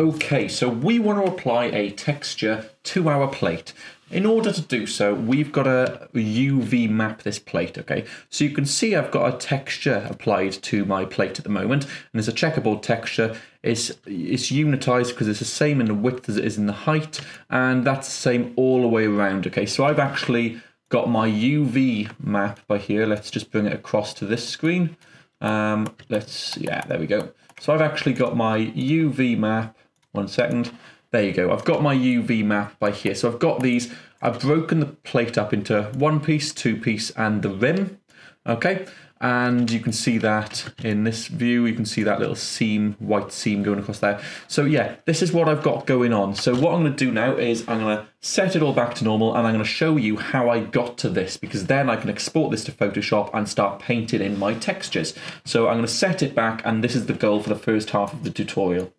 Okay, so we want to apply a texture to our plate. In order to do so, we've got to UV map this plate, okay? So you can see I've got a texture applied to my plate at the moment, and it's a checkerboard texture. It's, it's unitized because it's the same in the width as it is in the height, and that's the same all the way around, okay? So I've actually got my UV map by here. Let's just bring it across to this screen. Um, let's, yeah, there we go. So I've actually got my UV map, one second, there you go. I've got my UV map by here. So I've got these, I've broken the plate up into one piece, two piece, and the rim. Okay, and you can see that in this view, you can see that little seam, white seam going across there. So yeah, this is what I've got going on. So what I'm gonna do now is I'm gonna set it all back to normal and I'm gonna show you how I got to this because then I can export this to Photoshop and start painting in my textures. So I'm gonna set it back and this is the goal for the first half of the tutorial.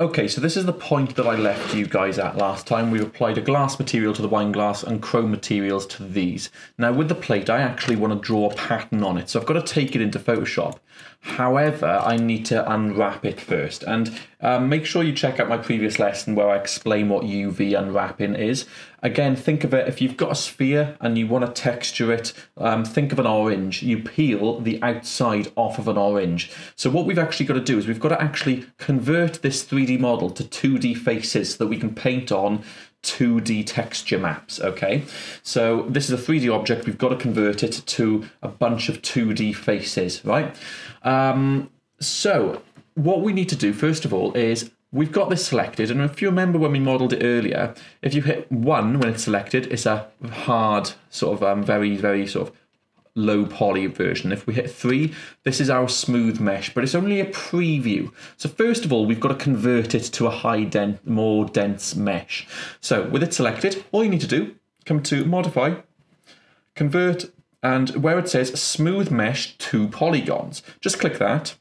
Okay, so this is the point that I left you guys at last time. We've applied a glass material to the wine glass and chrome materials to these. Now with the plate, I actually want to draw a pattern on it. So I've got to take it into Photoshop. However, I need to unwrap it first. And um, make sure you check out my previous lesson where I explain what UV unwrapping is. Again, think of it, if you've got a sphere and you want to texture it, um, think of an orange. You peel the outside off of an orange. So what we've actually got to do is we've got to actually convert this 3D model to 2D faces so that we can paint on 2D texture maps, okay? So this is a 3D object, we've got to convert it to a bunch of 2D faces, right? Um, so what we need to do, first of all, is we've got this selected, and if you remember when we modelled it earlier, if you hit 1 when it's selected, it's a hard, sort of um, very, very sort of low poly version. If we hit 3, this is our smooth mesh, but it's only a preview. So first of all, we've got to convert it to a high dent, more dense mesh. So with it selected, all you need to do, come to Modify, Convert, and where it says Smooth Mesh to Polygons, just click that.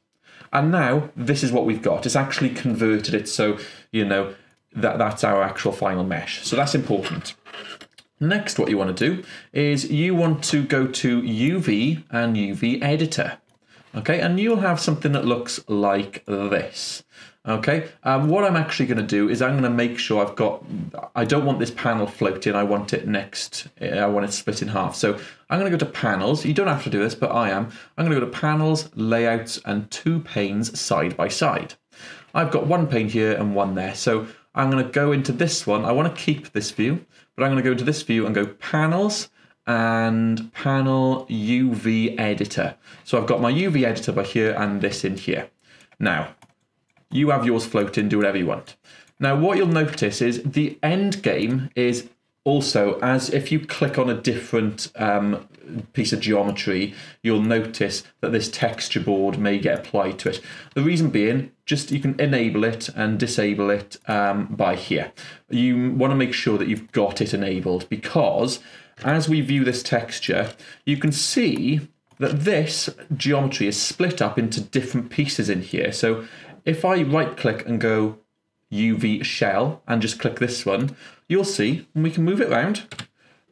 And now this is what we've got. It's actually converted it so, you know, that, that's our actual final mesh. So that's important. Next, what you want to do is you want to go to UV and UV editor. Okay, and you'll have something that looks like this. Okay, um, what I'm actually going to do is I'm going to make sure I've got, I don't want this panel floating, I want it next, I want it split in half. So I'm going to go to panels, you don't have to do this, but I am. I'm going to go to panels, layouts, and two panes side by side. I've got one pane here and one there. So I'm going to go into this one. I want to keep this view, but I'm going to go into this view and go panels and panel UV editor. So I've got my UV editor by here and this in here. Now, you have yours floating, do whatever you want. Now, what you'll notice is the end game is also as if you click on a different um, piece of geometry, you'll notice that this texture board may get applied to it. The reason being, just you can enable it and disable it um, by here. You want to make sure that you've got it enabled because as we view this texture, you can see that this geometry is split up into different pieces in here. So if I right click and go UV shell and just click this one, you'll see, and we can move it around,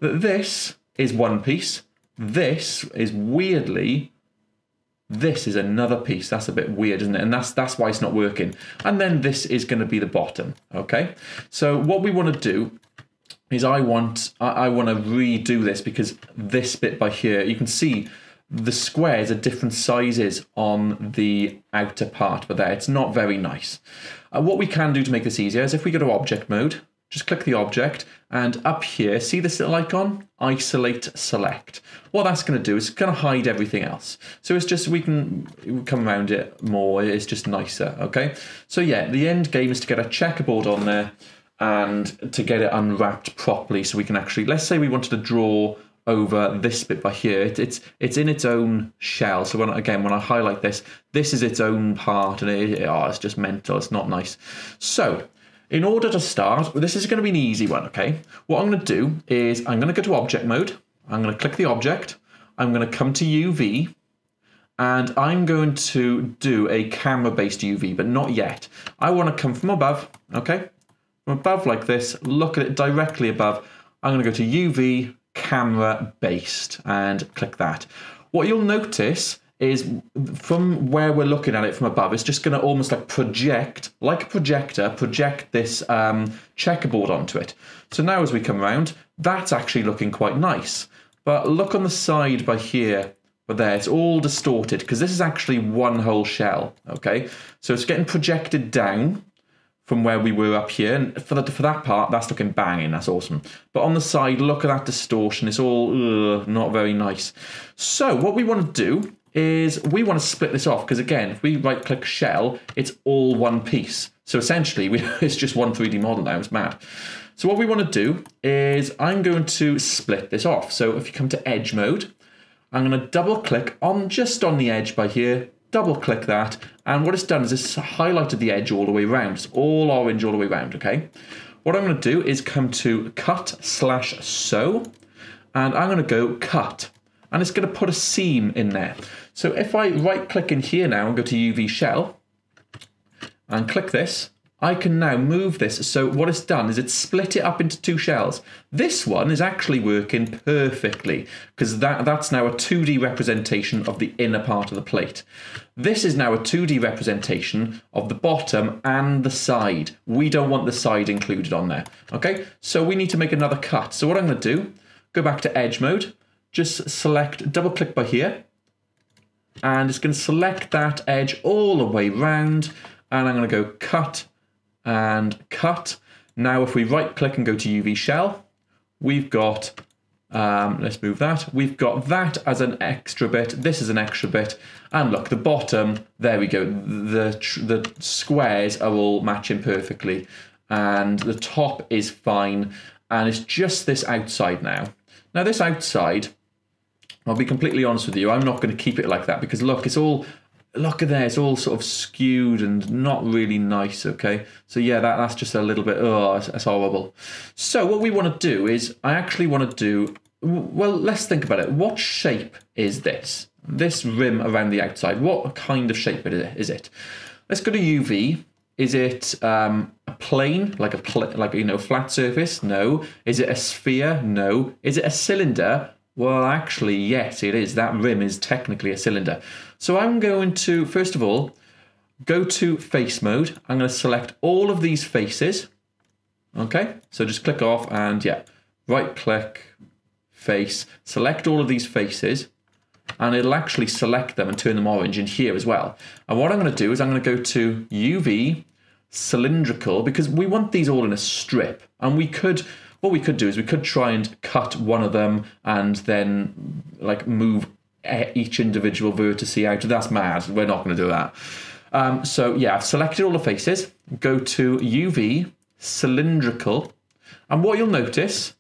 that this is one piece. This is weirdly, this is another piece. That's a bit weird, isn't it? And that's that's why it's not working. And then this is going to be the bottom, okay? So what we want to do is I want I, I want to redo this because this bit by here, you can see the squares are different sizes on the outer part, but there it's not very nice. Uh, what we can do to make this easier is if we go to object mode, just click the object and up here, see this little icon? Isolate select. What that's going to do is to hide everything else. So it's just, we can come around it more, it's just nicer, okay? So yeah, the end game is to get a checkerboard on there and to get it unwrapped properly so we can actually, let's say we wanted to draw over this bit by here. It, it's it's in its own shell. So when again when I highlight this, this is its own part, and it, oh, it's just mental. It's not nice. So in order to start, this is going to be an easy one. Okay, what I'm going to do is I'm going to go to object mode. I'm going to click the object. I'm going to come to UV. And I'm going to do a camera-based UV, but not yet. I want to come from above, okay? From above like this, look at it directly above. I'm going to go to UV, camera based and click that. What you'll notice is from where we're looking at it from above, it's just going to almost like project, like a projector, project this um, checkerboard onto it. So now as we come around, that's actually looking quite nice. But look on the side by here, but there, it's all distorted because this is actually one whole shell, okay? So it's getting projected down from where we were up here. And for, the, for that part, that's looking banging. That's awesome. But on the side, look at that distortion. It's all ugh, not very nice. So what we want to do is we want to split this off because again, if we right click shell, it's all one piece. So essentially, we, it's just one 3D model now. It's mad. So what we want to do is I'm going to split this off. So if you come to edge mode, I'm going to double click on just on the edge by here, double click that. And what it's done is it's highlighted the edge all the way around. It's all orange all the way around, okay? What I'm going to do is come to cut slash sew, and I'm going to go cut. And it's going to put a seam in there. So if I right click in here now and go to UV shell and click this, I can now move this. So what it's done is it's split it up into two shells. This one is actually working perfectly because that, that's now a 2D representation of the inner part of the plate. This is now a 2D representation of the bottom and the side. We don't want the side included on there. Okay, so we need to make another cut. So what I'm going to do, go back to edge mode, just select, double click by here, and it's going to select that edge all the way round and I'm going to go cut and cut. Now if we right click and go to UV shell, we've got, um, let's move that, we've got that as an extra bit, this is an extra bit, and look, the bottom, there we go, the, the squares are all matching perfectly, and the top is fine, and it's just this outside now. Now this outside, I'll be completely honest with you, I'm not going to keep it like that because look, it's all look at there, it's all sort of skewed and not really nice, okay? So yeah, that, that's just a little bit, oh, that's, that's horrible. So what we want to do is, I actually want to do, well, let's think about it. What shape is this? This rim around the outside, what kind of shape is it? Let's go to UV. Is it um, a plane, like a pl like you know flat surface? No. Is it a sphere? No. Is it a cylinder? Well, actually, yes, it is. That rim is technically a cylinder. So I'm going to, first of all, go to face mode. I'm going to select all of these faces. Okay, so just click off and yeah, right click, face, select all of these faces and it'll actually select them and turn them orange in here as well. And what I'm going to do is I'm going to go to UV cylindrical because we want these all in a strip and we could what we could do is we could try and cut one of them and then like move each individual vertex out. That's mad. We're not going to do that. Um, so yeah, I've selected all the faces. Go to UV cylindrical, and what you'll notice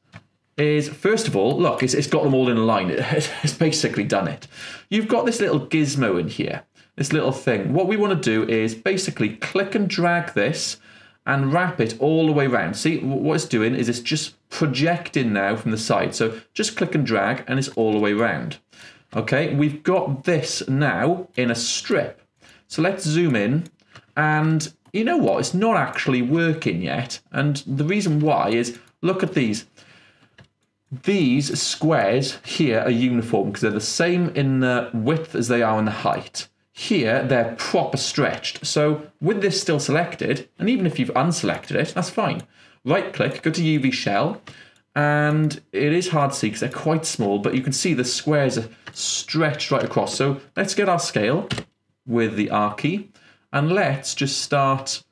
is first of all, look, it's, it's got them all in a line. It, It's basically done it. You've got this little gizmo in here, this little thing. What we want to do is basically click and drag this and wrap it all the way around. See, what it's doing is it's just projecting now from the side. So just click and drag and it's all the way around. Okay, we've got this now in a strip. So let's zoom in and you know what, it's not actually working yet. And the reason why is, look at these. These squares here are uniform because they're the same in the width as they are in the height. Here, they're proper stretched. So with this still selected, and even if you've unselected it, that's fine. Right click, go to UV shell, and it is hard to see because they're quite small, but you can see the squares are stretched right across. So let's get our scale with the R key, and let's just start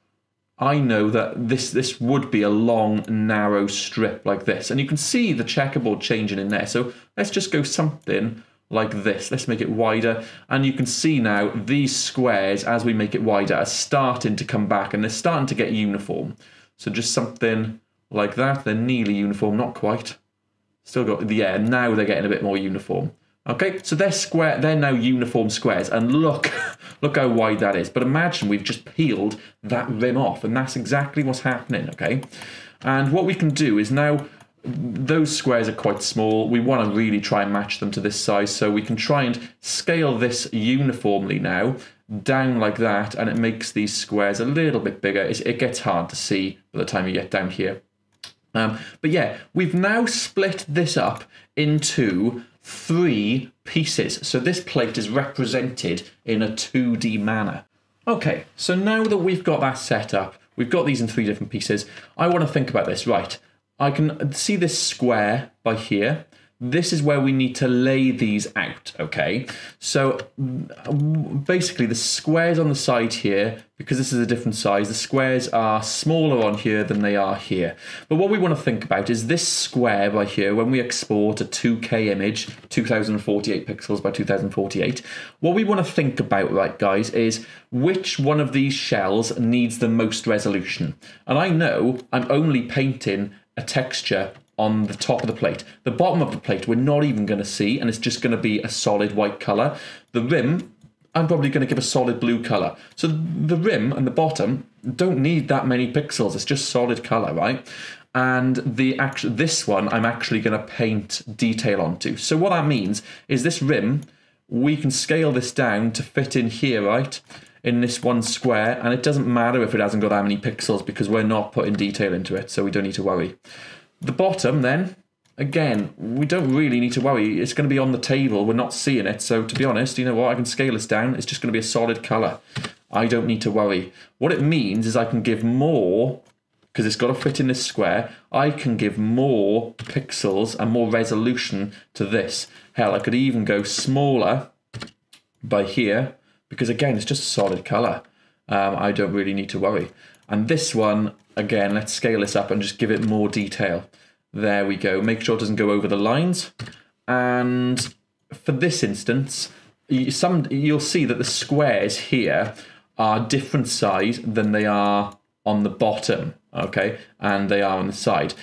I know that this this would be a long, narrow strip like this. And you can see the checkerboard changing in there. So let's just go something like this. Let's make it wider. And you can see now these squares, as we make it wider, are starting to come back and they're starting to get uniform. So just something like that. They're nearly uniform, not quite. Still got, the yeah, now they're getting a bit more uniform. Okay, so they're square, they're now uniform squares, and look, look how wide that is. But imagine we've just peeled that rim off, and that's exactly what's happening, okay? And what we can do is now those squares are quite small. We want to really try and match them to this size. So we can try and scale this uniformly now down like that. And it makes these squares a little bit bigger. it gets hard to see by the time you get down here. Um, but yeah, we've now split this up into three pieces. So this plate is represented in a 2D manner. Okay, so now that we've got that set up, we've got these in three different pieces, I want to think about this. Right, I can see this square by here this is where we need to lay these out, okay? So basically the squares on the side here, because this is a different size, the squares are smaller on here than they are here. But what we want to think about is this square by here, when we export a 2K image, 2048 pixels by 2048, what we want to think about, right, guys, is which one of these shells needs the most resolution. And I know I'm only painting a texture on the top of the plate. The bottom of the plate we're not even going to see and it's just going to be a solid white colour. The rim I'm probably going to give a solid blue colour. So the rim and the bottom don't need that many pixels. It's just solid colour, right? And the actual this one I'm actually going to paint detail onto. So what that means is this rim, we can scale this down to fit in here, right? In this one square, and it doesn't matter if it hasn't got that many pixels because we're not putting detail into it, so we don't need to worry. The bottom then, again, we don't really need to worry. It's going to be on the table. We're not seeing it. So to be honest, you know what? I can scale this down. It's just going to be a solid colour. I don't need to worry. What it means is I can give more, because it's got to fit in this square, I can give more pixels and more resolution to this. Hell, I could even go smaller by here, because again, it's just a solid colour. Um, I don't really need to worry. And this one, again, let's scale this up and just give it more detail. There we go. Make sure it doesn't go over the lines. And for this instance, some you'll see that the squares here are different size than they are on the bottom, okay? And they are on the side.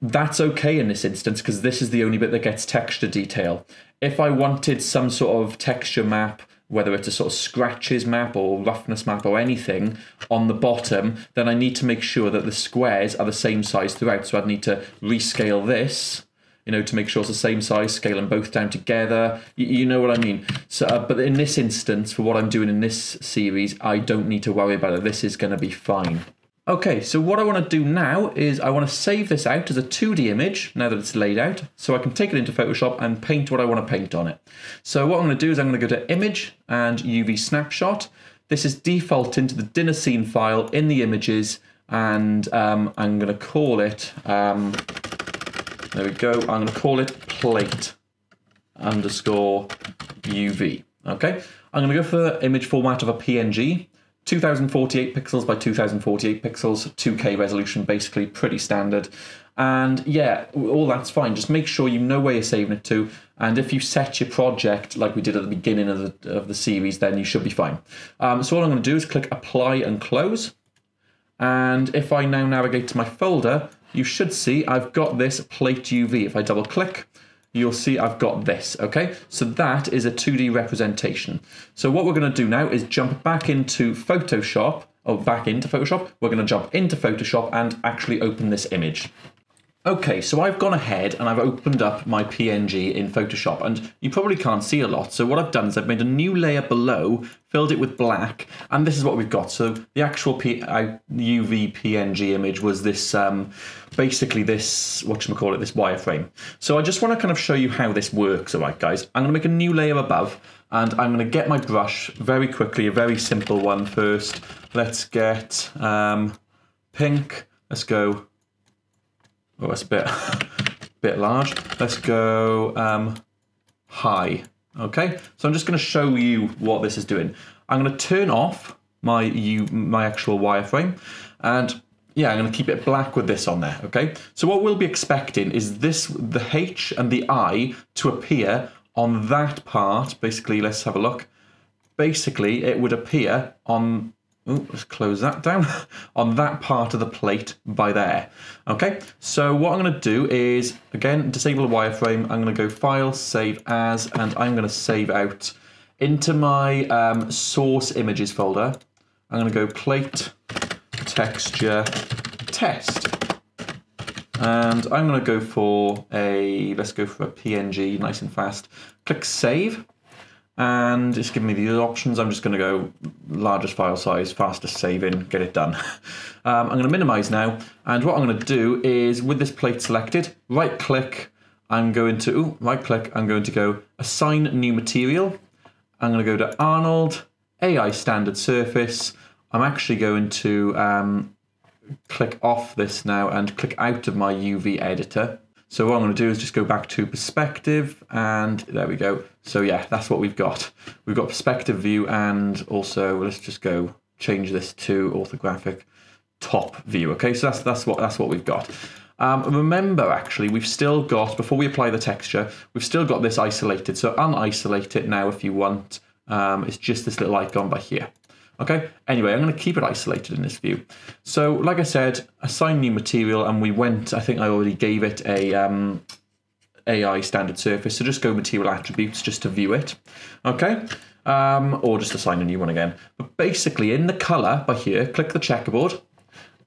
That's okay in this instance because this is the only bit that gets texture detail. If I wanted some sort of texture map whether it's a sort of scratches map or roughness map or anything on the bottom, then I need to make sure that the squares are the same size throughout. So I'd need to rescale this, you know, to make sure it's the same size, scale them both down together. You, you know what I mean? So, uh, but in this instance, for what I'm doing in this series, I don't need to worry about it. This is going to be fine. Okay, so what I want to do now is I want to save this out as a 2D image now that it's laid out so I can take it into Photoshop and paint what I want to paint on it. So what I'm going to do is I'm going to go to Image and UV Snapshot. This is default into the dinner scene file in the images and um, I'm going to call it, um, there we go, I'm going to call it plate underscore UV. Okay, I'm going to go for image format of a PNG 2048 pixels by 2048 pixels, 2K resolution, basically pretty standard. And yeah, all that's fine. Just make sure you know where you're saving it to. And if you set your project like we did at the beginning of the, of the series, then you should be fine. Um, so all I'm going to do is click apply and close. And if I now navigate to my folder, you should see I've got this plate UV. If I double click, you'll see I've got this, okay? So that is a 2D representation. So what we're gonna do now is jump back into Photoshop, or back into Photoshop. We're gonna jump into Photoshop and actually open this image. Okay, so I've gone ahead and I've opened up my PNG in Photoshop and you probably can't see a lot. So what I've done is I've made a new layer below, filled it with black, and this is what we've got. So the actual UV PNG image was this, um, basically this, what should we call it, this wireframe. So I just want to kind of show you how this works, all right, guys. I'm going to make a new layer above and I'm going to get my brush very quickly, a very simple one first. Let's get um, pink. Let's go Oh, that's a bit, bit large. Let's go um, high. Okay, so I'm just going to show you what this is doing. I'm going to turn off my you my actual wireframe, and yeah, I'm going to keep it black with this on there. Okay, so what we'll be expecting is this the H and the I to appear on that part. Basically, let's have a look. Basically, it would appear on Ooh, let's close that down on that part of the plate by there. Okay, so what I'm going to do is, again, disable the wireframe. I'm going to go File, Save As, and I'm going to save out into my um, Source Images folder. I'm going to go Plate, Texture, Test. And I'm going to go for a, let's go for a PNG, nice and fast. Click Save and it's giving me the options. I'm just going to go largest file size, fastest saving, get it done. Um, I'm going to minimize now, and what I'm going to do is with this plate selected, right click, I'm going to ooh, right click. I'm going to go assign new material. I'm going to go to Arnold AI standard surface. I'm actually going to um, click off this now and click out of my UV editor. So what I'm going to do is just go back to perspective and there we go. So yeah, that's what we've got. We've got perspective view and also let's just go change this to orthographic top view. Okay, so that's that's what that's what we've got. Um, remember, actually, we've still got, before we apply the texture, we've still got this isolated. So unisolate it now if you want. Um, it's just this little icon by here. Okay, anyway, I'm going to keep it isolated in this view. So, like I said, assign new material, and we went, I think I already gave it a um, AI standard surface. So just go material attributes just to view it. Okay, um, or just assign a new one again. But basically, in the color by here, click the checkerboard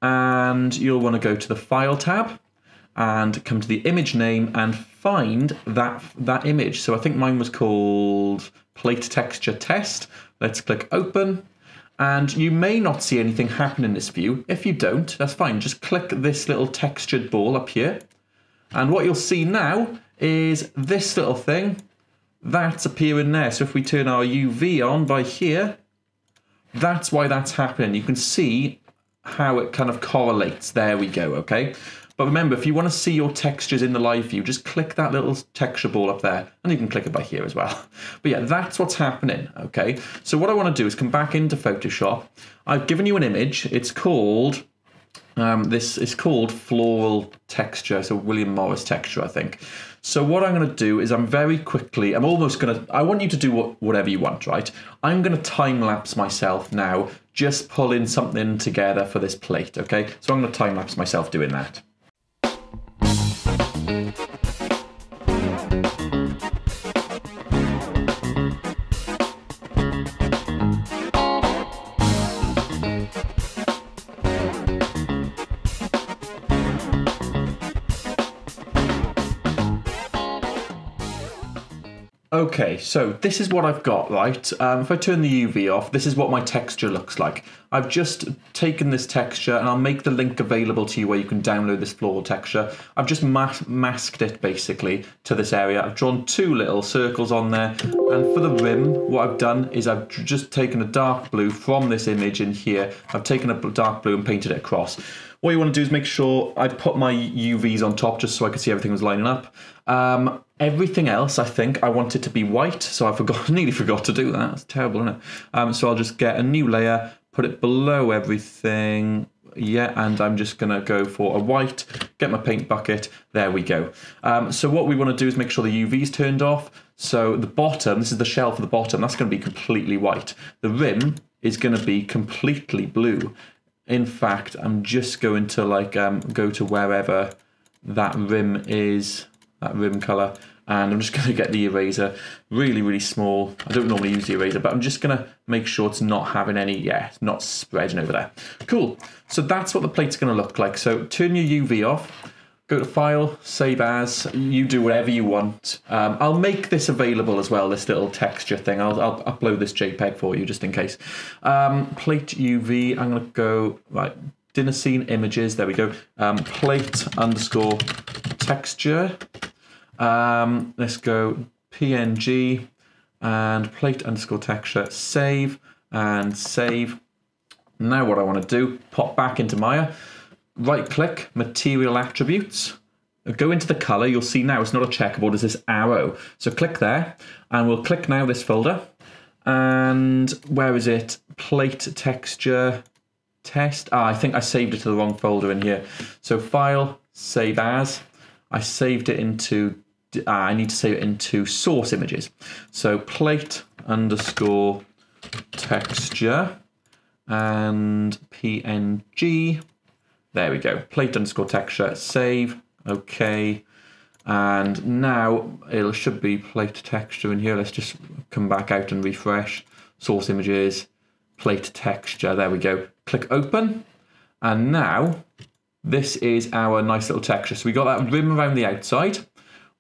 and you'll want to go to the File tab and come to the image name and find that that image. So I think mine was called Plate Texture Test. Let's click Open. And you may not see anything happen in this view. If you don't, that's fine. Just click this little textured ball up here. And what you'll see now is this little thing that's appearing there. So if we turn our UV on by here, that's why that's happening. You can see how it kind of correlates. There we go, okay? But remember, if you want to see your textures in the live view, just click that little texture ball up there, and you can click it by here as well. But yeah, that's what's happening, okay? So what I want to do is come back into Photoshop. I've given you an image. It's called, um, this is called Floral Texture, so William Morris Texture, I think. So what I'm going to do is I'm very quickly, I'm almost going to, I want you to do what, whatever you want, right? I'm going to time lapse myself now, just pulling something together for this plate, okay? So I'm going to time lapse myself doing that. Thank you. Okay, so this is what I've got, right? Um, if I turn the UV off, this is what my texture looks like. I've just taken this texture and I'll make the link available to you where you can download this floral texture. I've just mas masked it basically to this area. I've drawn two little circles on there and for the rim, what I've done is I've just taken a dark blue from this image in here. I've taken a dark blue and painted it across. What you want to do is make sure I put my UVs on top just so I could see everything was lining up. Um, everything else, I think, I want it to be white, so I forgot, nearly forgot to do that. It's terrible, isn't it? Um, so I'll just get a new layer, put it below everything. Yeah, and I'm just to go for a white, get my paint bucket. There we go. Um, so what we want to do is make sure the UV's turned off. So the bottom, this is the shell for the bottom, that's going to be completely white. The rim is going to be completely blue. In fact, I'm just going to like um, go to wherever that rim is, that rim color, and I'm just going to get the eraser really, really small. I don't normally use the eraser, but I'm just going to make sure it's not having any, yeah, not spreading over there. Cool. So that's what the plate's going to look like. So turn your UV off go to file, save as, you do whatever you want. Um, I'll make this available as well, this little texture thing. I'll, I'll upload this JPEG for you just in case. Um, plate UV, I'm going to go, right, dinner scene images, there we go. Um, plate underscore texture. Um, let's go PNG and plate underscore texture, save and save. Now what I want to do, pop back into Maya right click, material attributes, go into the color, you'll see now it's not a checkerboard, it's this arrow. So click there, and we'll click now this folder. And where is it? Plate texture test. Ah, I think I saved it to the wrong folder in here. So file, save as. I saved it into, ah, I need to save it into source images. So plate underscore texture and PNG there we go. Plate underscore texture, save, okay. And now it should be plate texture in here. Let's just come back out and refresh. Source images, plate texture, there we go. Click open. And now this is our nice little texture. So we got that rim around the outside.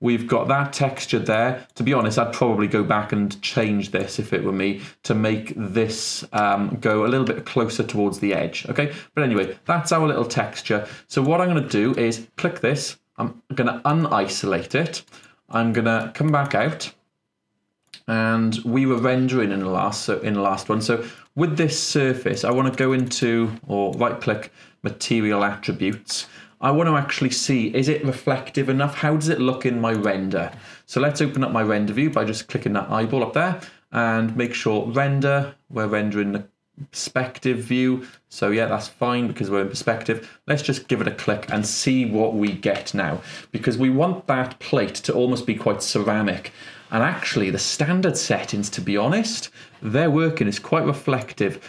We've got that texture there. To be honest, I'd probably go back and change this if it were me to make this um, go a little bit closer towards the edge, okay? But anyway, that's our little texture. So what I'm gonna do is click this, I'm going to unisolate it. I'm going to come back out and we were rendering in the last so in the last one. So with this surface, I want to go into or right click material attributes. I want to actually see, is it reflective enough? How does it look in my render? So let's open up my render view by just clicking that eyeball up there and make sure render, we're rendering the perspective view. So yeah, that's fine because we're in perspective. Let's just give it a click and see what we get now because we want that plate to almost be quite ceramic. And actually the standard settings, to be honest, their working is quite reflective.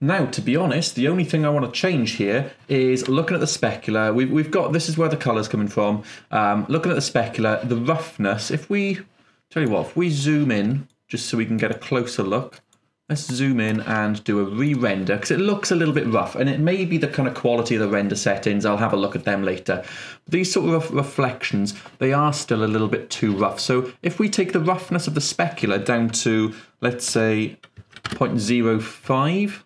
Now, to be honest, the only thing I want to change here is looking at the specular. We've, we've got, this is where the colour's coming from. Um, looking at the specular, the roughness, if we, tell you what, if we zoom in, just so we can get a closer look, let's zoom in and do a re-render, because it looks a little bit rough, and it may be the kind of quality of the render settings. I'll have a look at them later. These sort of reflections, they are still a little bit too rough. So if we take the roughness of the specular down to, let's say, 0.05,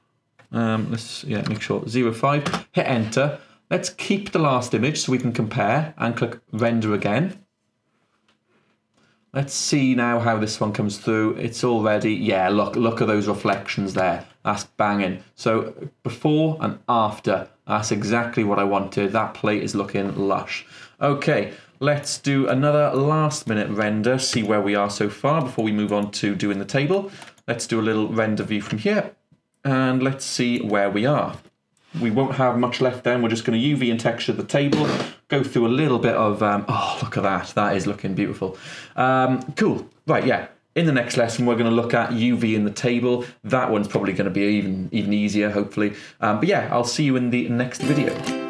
um, let's yeah make sure 05. Hit enter. Let's keep the last image so we can compare and click render again. Let's see now how this one comes through. It's already, yeah, look, look at those reflections there. That's banging. So before and after, that's exactly what I wanted. That plate is looking lush. Okay, let's do another last minute render, see where we are so far before we move on to doing the table. Let's do a little render view from here and let's see where we are. We won't have much left then. We're just going to UV and texture the table, go through a little bit of, um, oh, look at that. That is looking beautiful. Um, cool. Right, yeah. In the next lesson, we're going to look at UVing the table. That one's probably going to be even, even easier, hopefully. Um, but yeah, I'll see you in the next video.